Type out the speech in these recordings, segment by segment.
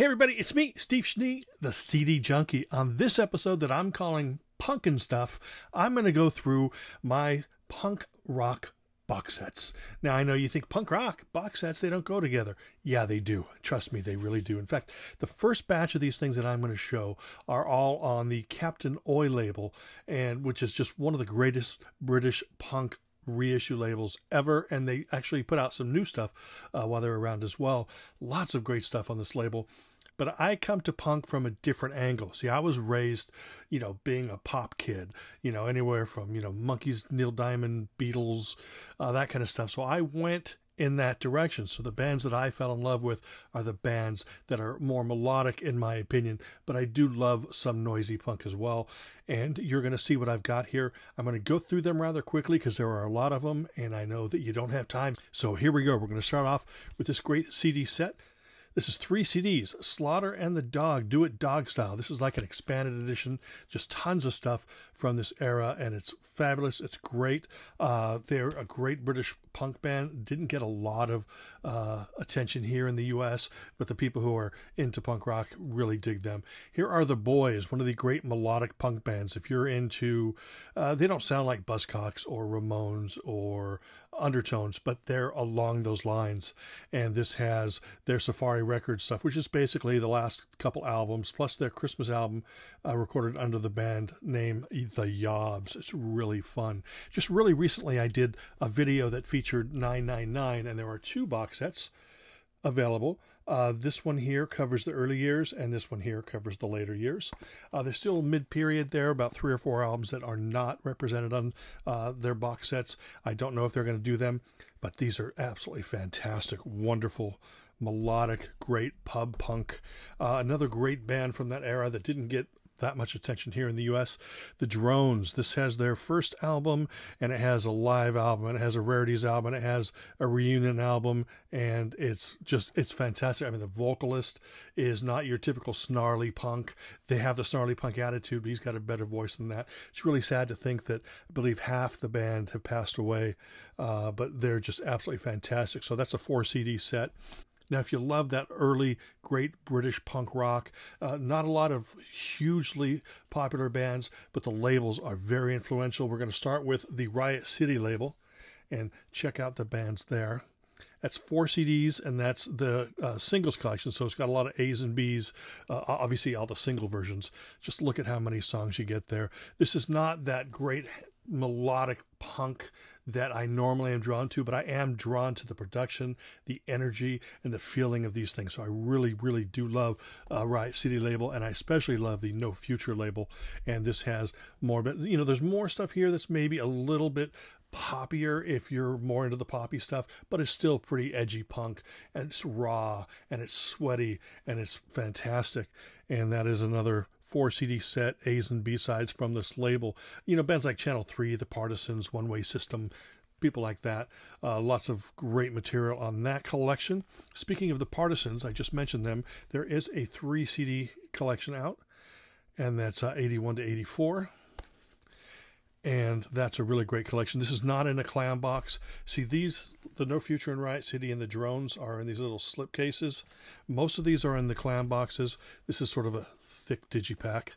Hey everybody, it's me, Steve Schnee, the CD Junkie. On this episode that I'm calling Punk 'N' Stuff, I'm going to go through my punk rock box sets. Now I know you think punk rock box sets they don't go together. Yeah, they do. Trust me, they really do. In fact, the first batch of these things that I'm going to show are all on the Captain Oi label and which is just one of the greatest British punk reissue labels ever, and they actually put out some new stuff uh, while they're around as well. Lots of great stuff on this label. But I come to punk from a different angle. See, I was raised, you know, being a pop kid, you know, anywhere from, you know, Monkees, Neil Diamond, Beatles, uh, that kind of stuff. So I went in that direction. So the bands that I fell in love with are the bands that are more melodic, in my opinion, but I do love some noisy punk as well. And you're going to see what I've got here. I'm going to go through them rather quickly because there are a lot of them, and I know that you don't have time. So here we go. We're going to start off with this great CD set. This is three CDs Slaughter and the Dog, Do It Dog Style. This is like an expanded edition, just tons of stuff from this era, and it's fabulous. It's great. Uh, they're a great British punk band. Didn't get a lot of uh, attention here in the US, but the people who are into punk rock really dig them. Here are The Boys, one of the great melodic punk bands. If you're into, uh, they don't sound like Buzzcocks or Ramones or undertones, but they're along those lines. And this has their Safari Records stuff, which is basically the last couple albums, plus their Christmas album uh, recorded under the band name The Yobs. It's really fun. Just really recently, I did a video that featured 999, and there are two box sets available. Uh, this one here covers the early years, and this one here covers the later years. Uh, there's still mid period there, about three or four albums that are not represented on uh, their box sets. I don't know if they're going to do them, but these are absolutely fantastic, wonderful, melodic, great pub punk. Uh, another great band from that era that didn't get that much attention here in the US. The Drones, this has their first album and it has a live album and it has a rarities album and it has a reunion album and it's just it's fantastic. I mean the vocalist is not your typical snarly punk. They have the snarly punk attitude, but he's got a better voice than that. It's really sad to think that I believe half the band have passed away, uh, but they're just absolutely fantastic. So that's a four CD set. Now, if you love that early great British punk rock, uh, not a lot of hugely popular bands, but the labels are very influential. We're going to start with the Riot City label and check out the bands there. That's four CDs, and that's the uh, singles collection. So it's got a lot of A's and B's. Uh, obviously, all the single versions. Just look at how many songs you get there. This is not that great melodic punk that I normally am drawn to, but I am drawn to the production, the energy, and the feeling of these things. So I really, really do love uh, Riot City label, and I especially love the No Future label. And this has more, but you know, there's more stuff here that's maybe a little bit poppier if you're more into the poppy stuff, but it's still pretty edgy punk and it's raw and it's sweaty and it's fantastic. And that is another four CD set, A's and B sides from this label. You know, bands like Channel 3, The Partisans, One Way System, people like that. Uh, lots of great material on that collection. Speaking of The Partisans, I just mentioned them. There is a three CD collection out, and that's uh, 81 to 84 and that's a really great collection. This is not in a clam box. See, these, the No Future in Riot City and the drones are in these little slip cases. Most of these are in the clam boxes. This is sort of a thick digipack,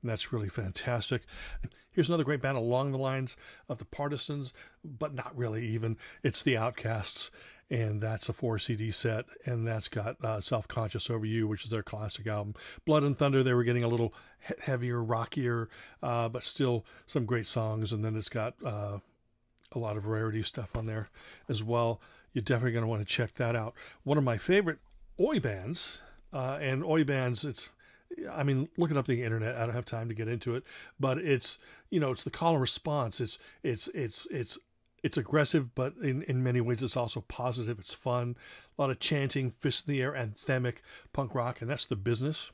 and that's really fantastic. Here's another great band along the lines of the Partisans, but not really even. It's the Outcasts, and that's a four CD set, and that's got uh, Self Conscious Over You, which is their classic album. Blood and Thunder, they were getting a little he- heavier, rockier, uh, but still some great songs, and then it's got uh, a lot of rarity stuff on there as well. You're definitely going to want to check that out. One of my favorite Oi bands, uh, and Oi bands, it's I mean, look it up the internet. I don't have time to get into it, but it's you know, it's the call and response. It's it's it's it's it's aggressive, but in, in many ways it's also positive. It's fun. A lot of chanting, fist in the air, anthemic punk rock, and that's the business.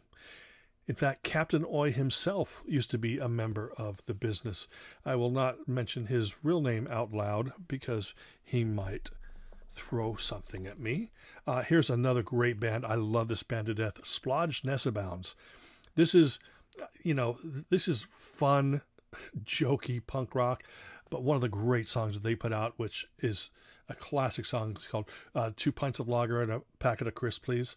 In fact, Captain Oi himself used to be a member of the business. I will not mention his real name out loud because he might throw something at me. Uh, here's another great band. I love this band to death. Splodgenessabounds. This is, you know, this is fun, jokey punk rock but one of the great songs that they put out, which is a classic song, it's called uh, Two Pints of Lager and a Packet of Crisps, Please.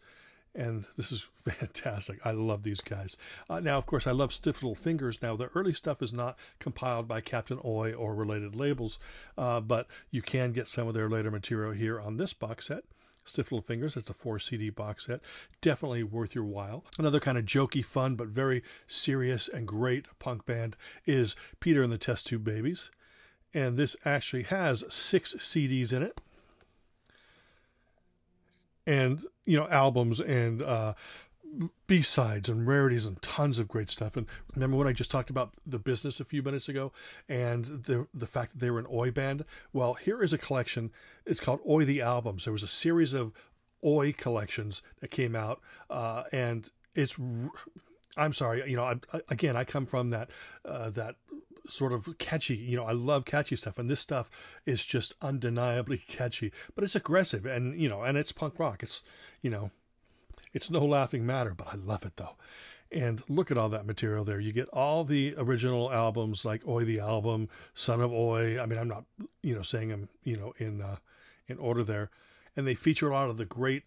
And this is fantastic. I love these guys. Uh, now, of course, I love Stiff Little Fingers. Now, the early stuff is not compiled by Captain Oi or related labels, uh, but you can get some of their later material here on this box set. Stiff Little Fingers. It's a four CD box set. Definitely worth your while. Another kind of jokey, fun, but very serious and great punk band is Peter and the Test Tube Babies. And this actually has six CDs in it and you know albums and uh, B sides and rarities and tons of great stuff. And remember when I just talked about the business a few minutes ago and the the fact that they were an Oi band? Well, here is a collection. It's called Oi the Albums. There was a series of Oi collections that came out, uh, and it's. I'm sorry, you know. I, again, I come from that uh, that sort of catchy. You know, I love catchy stuff, and this stuff is just undeniably catchy. But it's aggressive, and you know, and it's punk rock. It's you know, it's no laughing matter. But I love it though. And look at all that material there. You get all the original albums like Oi the album, Son of Oi. I mean, I'm not you know saying them you know in uh, in order there, and they feature a lot of the great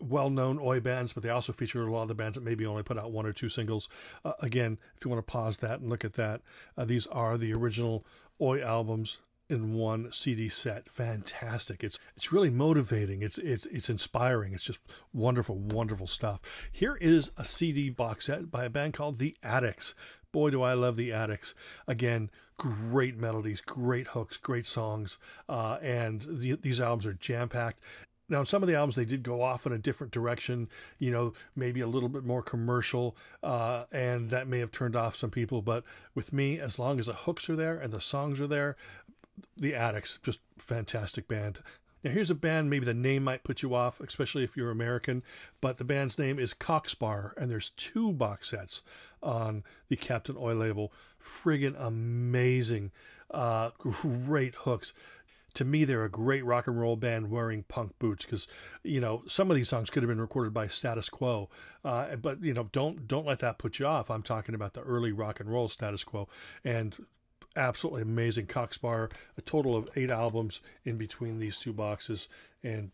well-known oi bands but they also feature a lot of the bands that maybe only put out one or two singles uh, again if you want to pause that and look at that uh, these are the original oi albums in one CD set fantastic it's it's really motivating it's it's it's inspiring it's just wonderful wonderful stuff here is a CD box set by a band called The Adicts. boy do I love The Adicts. again great melodies, great hooks, great songs, uh, and the, these albums are jam packed. Now, some of the albums, they did go off in a different direction, you know, maybe a little bit more commercial, uh, and that may have turned off some people. But with me, as long as the hooks are there and the songs are there, the Adicts, just fantastic band. Now, here's a band, maybe the name might put you off, especially if you're American, but the band's name is Cock Sparrer, and there's two box sets on the Captain Oi label. Friggin' amazing. Uh, great hooks to me, they're a great rock and roll band wearing punk boots because, you know, some of these songs could have been recorded by Status Quo, uh, but you know, don't don't let that put you off. I'm talking about the early rock and roll Status Quo, and absolutely amazing Cock Sparrer. A total of eight albums in between these two boxes, and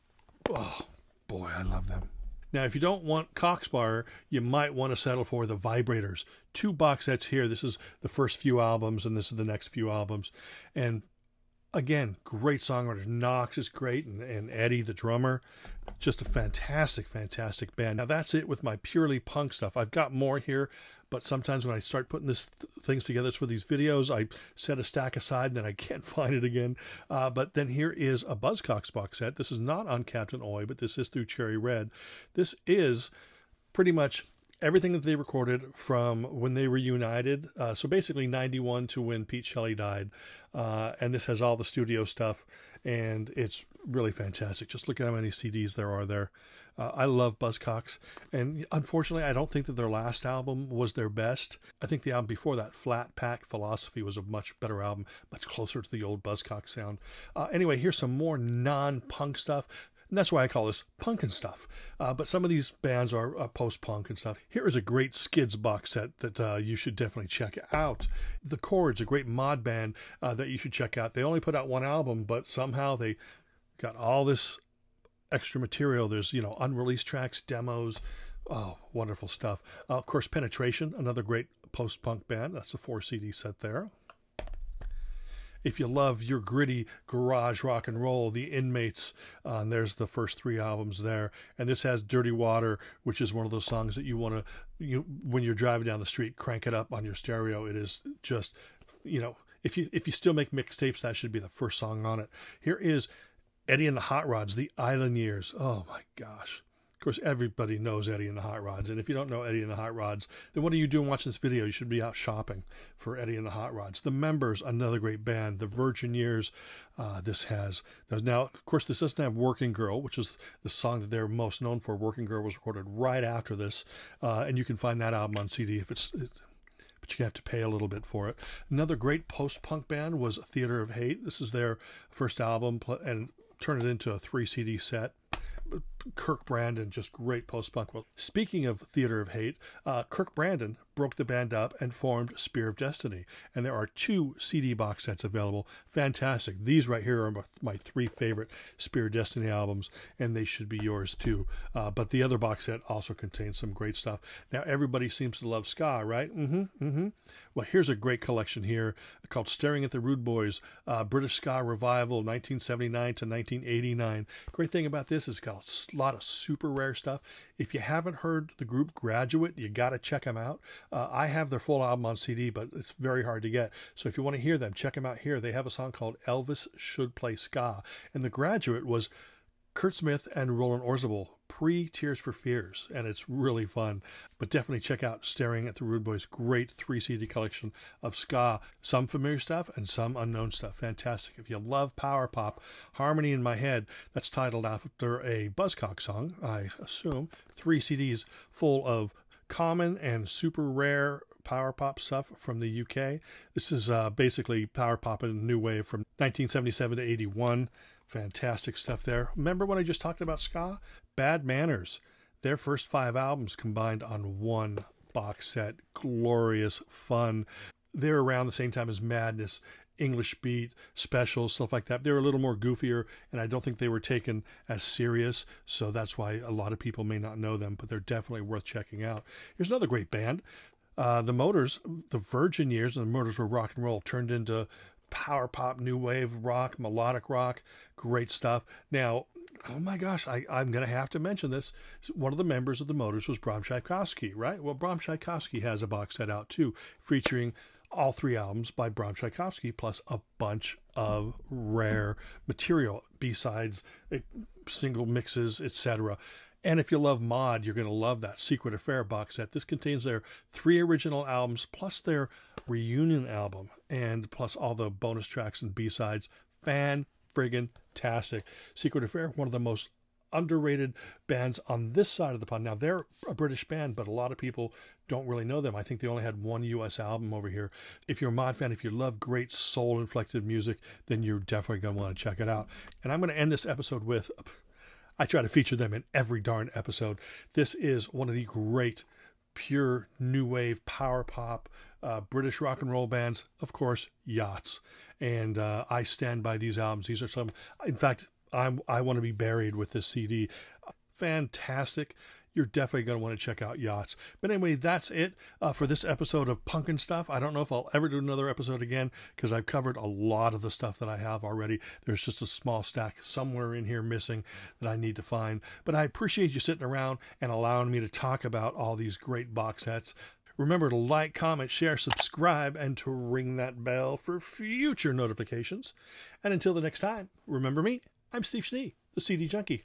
oh boy, I love them. Now, if you don't want Cock Sparrer, you might want to settle for the Vibrators. Two box sets here. This is the first few albums, and this is the next few albums. And again, great songwriters. Knox is great, and, and Eddie, the drummer, just a fantastic, fantastic band. Now that's it with my purely punk stuff. I've got more here, but sometimes when I start putting this th- things together for these videos, I set a stack aside and then I can't find it again. Uh, but then here is a Buzzcocks box set. This is not on Captain Oi, but this is through Cherry Red. This is pretty much everything that they recorded from when they reunited. Uh, so basically, 91 to when Pete Shelley died. Uh, and this has all the studio stuff, and it's really fantastic. Just look at how many CDs there are there. Uh, I love Buzzcocks, and unfortunately, I don't think that their last album was their best. I think the album before that, Flat Pack Philosophy, was a much better album, much closer to the old Buzzcock sound. Uh, anyway, here's some more non punk stuff. And that's why I call this punk and stuff. Uh, but some of these bands are uh, post punk and stuff. Here is a great Skids box set that uh, you should definitely check out. The Chords, a great mod band uh, that you should check out. They only put out one album, but somehow they got all this extra material. There's, you know, unreleased tracks, demos. Oh, wonderful stuff. Uh, of course, Penetration, another great post punk band. That's a four CD set there if you love your gritty garage rock and roll, the Inmates, uh, and there's the first three albums there. And this has Dirty Water, which is one of those songs that you want to, you when you're driving down the street, crank it up on your stereo. It is just, you know, if you if you still make mixtapes, that should be the first song on it. Here is Eddie and the Hot Rods, the Island Years. Oh my gosh course, everybody knows Eddie and the Hot Rods. And if you don't know Eddie and the Hot Rods, then what are you doing watching this video? You should be out shopping for Eddie and the Hot Rods. The Members, another great band. The Virgin Years, uh, this has. Now, of course, this doesn't have Working Girl, which is the song that they're most known for. Working Girl was recorded right after this. Uh, and you can find that album on CD if it's. but you have to pay a little bit for it. Another great post punk band was Theater of Hate. This is their first album and turned it into a three CD set Kirk Brandon, just great post punk. Well, speaking of Theater of Hate, uh, Kirk Brandon broke the band up and formed Spear of Destiny. And there are two CD box sets available. Fantastic. These right here are my three favorite Spear of Destiny albums, and they should be yours too. Uh, but the other box set also contains some great stuff. Now, everybody seems to love ska, right? Mm-hmm. Mm-hmm. Well, here's a great collection here called Staring at the Rude Boys, uh, British Ska Revival, 1979 to 1989. Great thing about this is a lot of super rare stuff. If you haven't heard the group Graduate, you got to check them out. Uh, I have their full album on CD, but it's very hard to get. So if you want to hear them, check them out here. They have a song called Elvis Should Play Ska. And the Graduate was Curt Smith and Roland Orzabal pre Tears for Fears, and it's really fun. But definitely check out Staring at the Rude Boys' great three CD collection of ska, some familiar stuff and some unknown stuff. Fantastic. If you love power pop, Harmony in My Head, that's titled after a Buzzcock song, I assume. Three CDs full of common and super rare power pop stuff from the UK. This is uh, basically power pop in a new wave from 1977 to 81. Fantastic stuff there. Remember when I just talked about ska? Bad Manners. Their first five albums combined on one box set. Glorious fun. They're around the same time as Madness, English Beat, Specials, stuff like that. They're a little more goofier, and I don't think they were taken as serious. So that's why a lot of people may not know them, but they're definitely worth checking out. Here's another great band. Uh, the Motors, the Virgin years, and the Motors were rock and roll, turned into power pop, new wave rock, melodic rock, great stuff. Now, oh my gosh, I, I'm going to have to mention this. One of the members of the Motors was Bram Tchaikovsky, right? Well, Bram Tchaikovsky has a box set out too, featuring all three albums by Bram Tchaikovsky, plus a bunch of rare material, B-sides, eh, single mixes, etc. And if you love mod, you're going to love that Secret Affair box set. This contains their three original albums plus their reunion album and plus all the bonus tracks and B-sides. Fan friggin' tastic. Secret Affair, one of the most underrated bands on this side of the pond. Now they're a British band, but a lot of people don't really know them. I think they only had one US album over here. If you're a mod fan, if you love great soul inflected music, then you're definitely going to want to check it out. And I'm going to end this episode with I try to feature them in every darn episode. This is one of the great pure new wave power pop uh, British rock and roll bands, of course, yachts. And uh, I stand by these albums. These are some, in fact, I'm, I want to be buried with this CD. Fantastic you're definitely going to want to check out Yachts. But anyway, that's it uh, for this episode of Punk 'N' Stuff. I don't know if I'll ever do another episode again because I've covered a lot of the stuff that I have already. There's just a small stack somewhere in here missing that I need to find. But I appreciate you sitting around and allowing me to talk about all these great box sets. Remember to like, comment, share, subscribe, and to ring that bell for future notifications. And until the next time, remember me, I'm Steve Schnee, the CD Junkie.